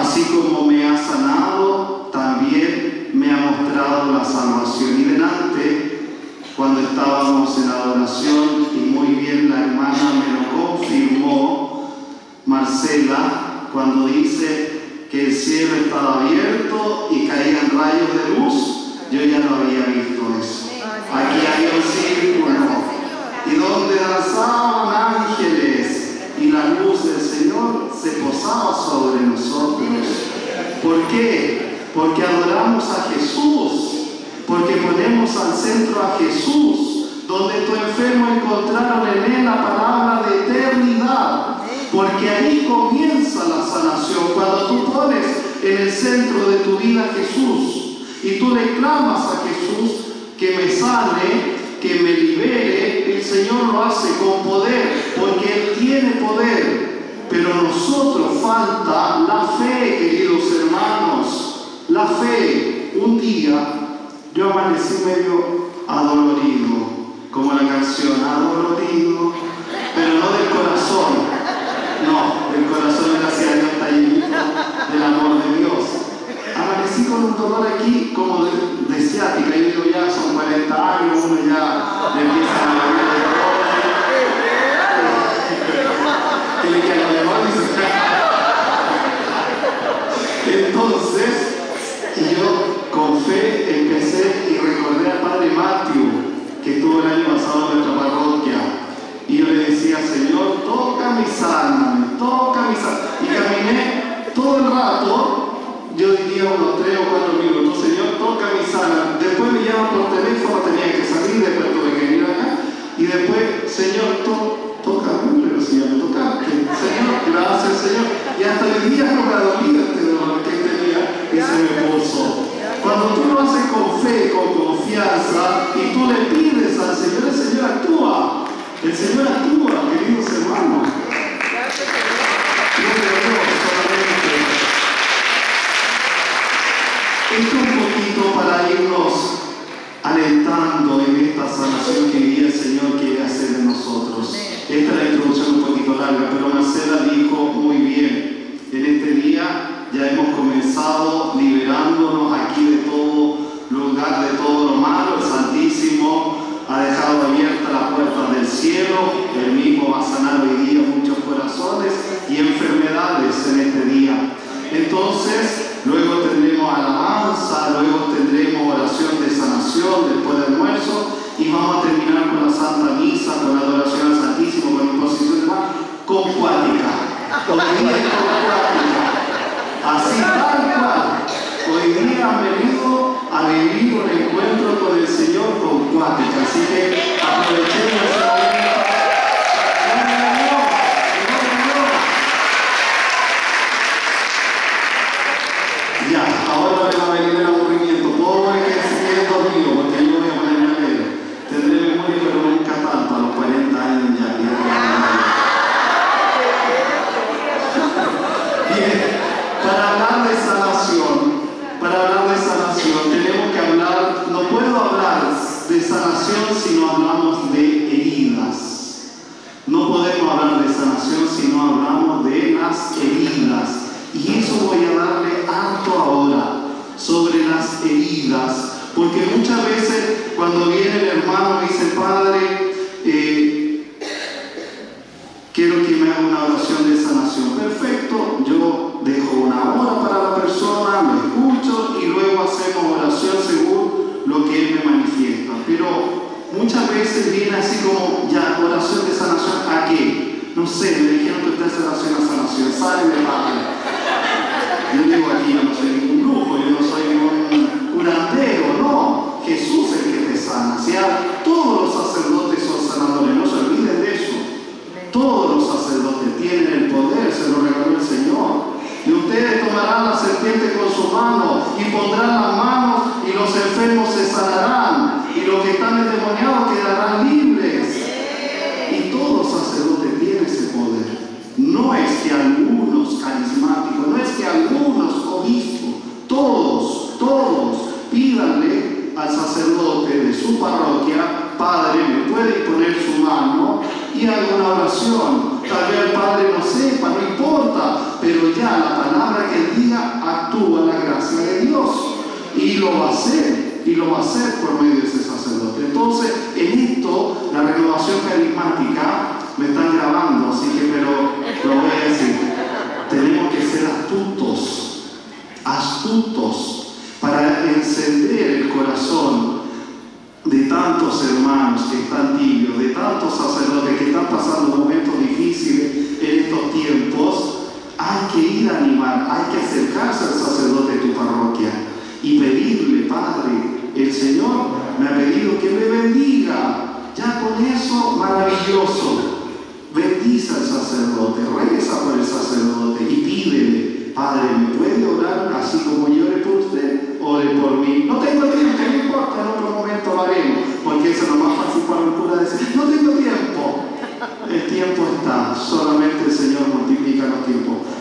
así como me ha sanado, también me ha mostrado la salvación. Y delante, cuando estábamos en adoración, y muy bien la hermana me lo confirmó, Marcela, cuando dice que el cielo estaba abierto y caían rayos de luz del Señor se posaba sobre nosotros. ¿Por qué? Porque adoramos a Jesús, porque ponemos al centro a Jesús, donde tu enfermo encontraron en él la palabra de eternidad, porque ahí comienza la sanación, cuando tú pones en el centro de tu vida a Jesús y tú le clamas a Jesús que me sane, que me libere, el Señor lo hace con poder, porque Él tiene poder. Pero a nosotros falta la fe, queridos hermanos, la fe. Un día yo amanecí medio adolorido, como la canción, adolorido, pero no del corazón, de que tenía ese reposo. Cuando tú lo haces con fe, con confianza, y tú le pides al Señor, el Señor actúa. El Señor actúa, queridos hermanos. su parroquia, Padre, ¿me puede poner su mano? Y haga una oración. Tal vez el Padre no sepa, no importa, pero ya la palabra que diga actúa la gracia de Dios. Y lo va a hacer, y lo va a hacer por medio de ese sacerdote. Entonces, en esto, la renovación carismática me está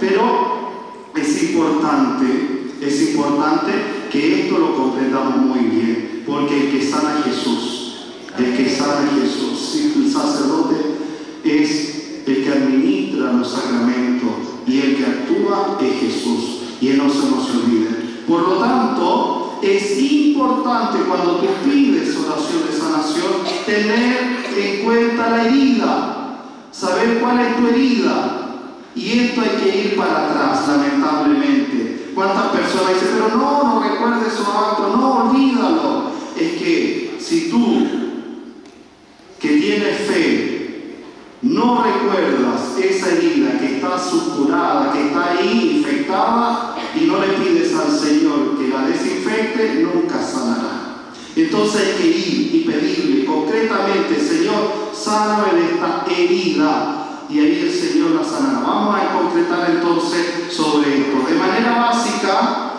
Pero es importante, es importante que esto lo comprendamos muy bien, porque el que sana a Jesús, el que sana a Jesús, el sacerdote es el que administra los sacramentos y el que actúa es Jesús. Y Él no se nos olvide. Por lo tanto, es importante cuando tú pides oración de sanación tener en cuenta la herida, saber cuál es tu herida. Y esto hay que ir para atrás, lamentablemente. ¿Cuántas personas dicen, pero no, no recuerdes su acto, no, olvídalo? Es que si tú, que tienes fe, no recuerdas esa herida que está suturada, que está ahí infectada, y no le pides al Señor que la desinfecte, nunca sanará. Entonces hay que ir y pedirle concretamente, Señor, sáname de esta herida. Y ahí el Señor la sanará. Vamos a concretar entonces sobre esto. De manera básica,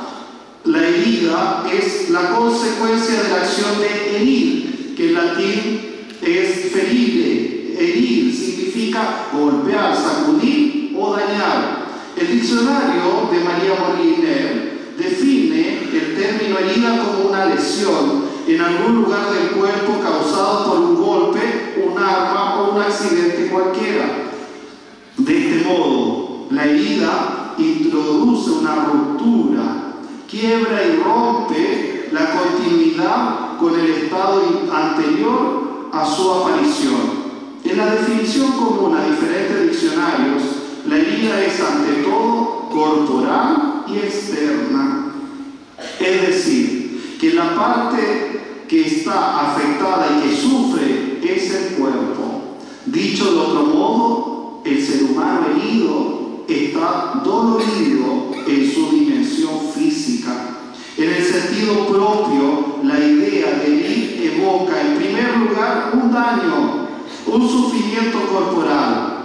la herida es la consecuencia de la acción de herir, que en latín es ferire. Herir significa golpear, sacudir o dañar. El diccionario de María Moliner define el término herida como una lesión en algún lugar del cuerpo causado por un golpe, un arma o un accidente cualquiera. De este modo, la herida introduce una ruptura, quiebra y rompe la continuidad con el estado anterior a su aparición. En la definición común a diferentes diccionarios, la herida es ante todo corporal y externa. Es decir, que la parte que está afectada y que sufre es el cuerpo. Dicho de otro modo, humano herido está dolorido en su dimensión física. En el sentido propio, la idea de herir evoca en primer lugar un daño, un sufrimiento corporal.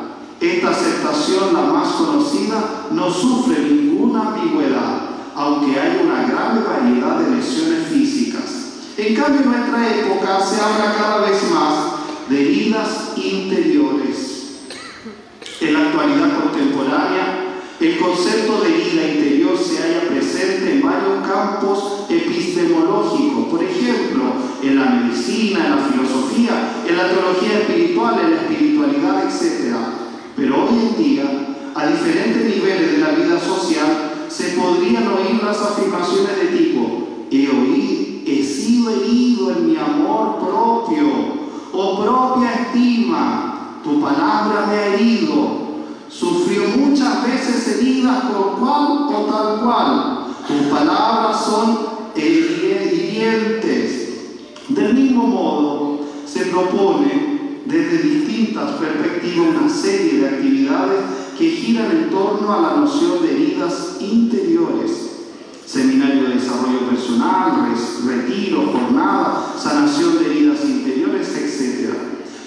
Esta aceptación, la más conocida, no sufre ninguna ambigüedad, aunque hay una gran variedad de lesiones físicas. En cambio, en nuestra época se habla cada vez más de heridas interiores. En la actualidad contemporánea, el concepto de herida interior se halla presente en varios campos epistemológicos, por ejemplo, en la medicina, en la filosofía, en la teología espiritual, en la espiritualidad, etc. Pero hoy en día, a diferentes niveles de la vida social, se podrían oír las afirmaciones de tipo, he oído, he sido herido en mi amor propio o propia estima, tu palabra me ha herido, sufrió muchas veces heridas por cual o tal cual, tus palabras son hirientes. Del mismo modo, se propone desde distintas perspectivas una serie de actividades que giran en torno a la noción de heridas interiores. Seminario de desarrollo personal, retiro, jornada, sanación de heridas interiores, etc.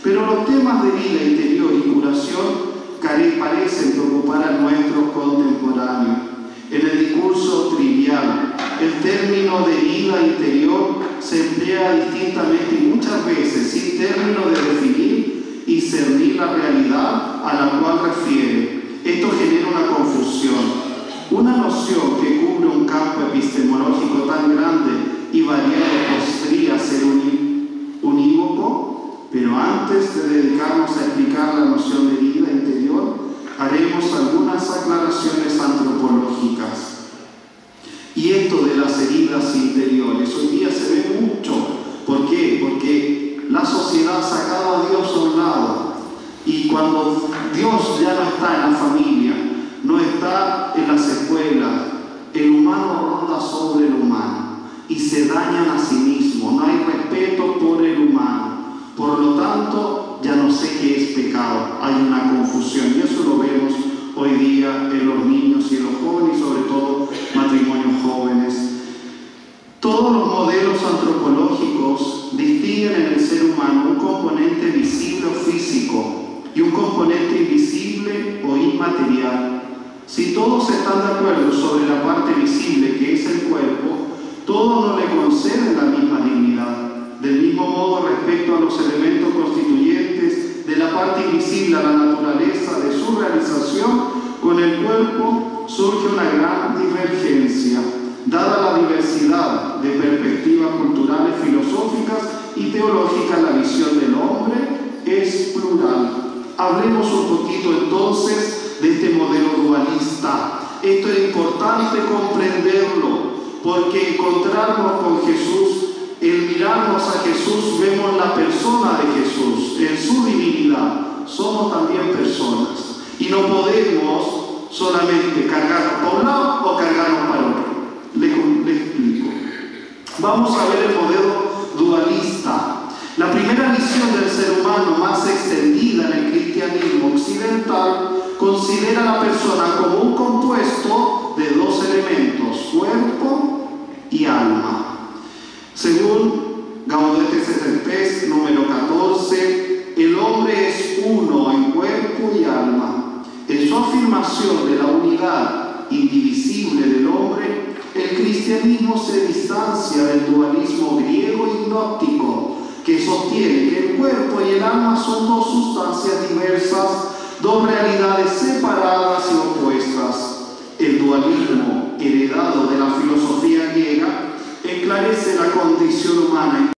Pero los temas de vida interior y curación parecen preocupar a nuestros contemporáneos. En el discurso trivial, el término de herida interior se emplea distintamente y muchas veces sin término de definir y cernir la realidad a la cual refiere. Esto genera una confusión, una noción que cubre un campo epistemológico tan grande y variado podría ser unívoco, pero antes de dedicarnos a de herida interior, haremos algunas aclaraciones antropológicas. Y esto de las heridas interiores, hoy día se ve mucho. ¿Por qué? Porque la sociedad ha sacado a Dios a un lado. Y cuando Dios ya no está en la familia, no está en las escuelas, el humano ronda sobre el humano y se dañan a sí mismo. pecado, hay una confusión y eso lo vemos hoy día en los niños y en los jóvenes, sobre todo matrimonios jóvenes. Todos los modelos antropológigos distinguen en el ser humano un componente visible o físico y un componente invisible o inmaterial. Si todos están de acuerdo sobre la parte visible que es el cuerpo, todos no le conceden la misma dignidad. Del mismo modo respecto a los elementos a la naturaleza de su realización, con el cuerpo surge una gran divergencia. Dada la diversidad de perspectivas culturales, filosóficas y teológicas, la visión del hombre es plural. Hablemos un poquito entonces de este modelo dualista. Esto es importante comprenderlo, porque encontrarnos con Jesús, el mirarnos a Jesús, vemos la persona de Jesús, en su divinidad. Somos también personas. Y no podemos solamente cargarnos para un lado o cargarnos para otro. Le, le explico. Vamos a ver el modelo dualista. La primera visión del ser humano más extendida en el cristianismo occidental considera a la persona como un compuesto de dos elementos, cuerpo y alma. Según Gaudete 73, número 14, el hombre es de la unidad indivisible del hombre, el cristianismo se distancia del dualismo griego y que sostiene que el cuerpo y el alma son dos sustancias diversas, dos realidades separadas y opuestas. El dualismo heredado de la filosofía griega esclarece la condición humana.